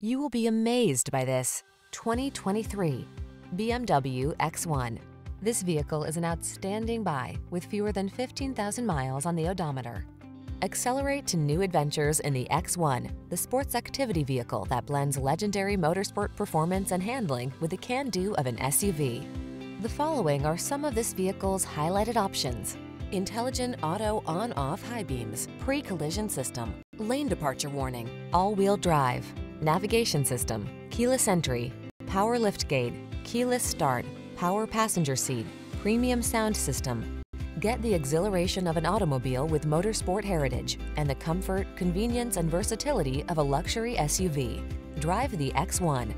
You will be amazed by this 2023 BMW X1. This vehicle is an outstanding buy with fewer than 15,000 miles on the odometer. Accelerate to new adventures in the X1, the sports activity vehicle that blends legendary motorsport performance and handling with the can-do of an SUV. The following are some of this vehicle's highlighted options. Intelligent auto on-off high beams, pre-collision system, lane departure warning, all-wheel drive, navigation system, keyless entry, power liftgate, keyless start, power passenger seat, premium sound system. Get the exhilaration of an automobile with motorsport heritage and the comfort, convenience, and versatility of a luxury SUV. Drive the X1.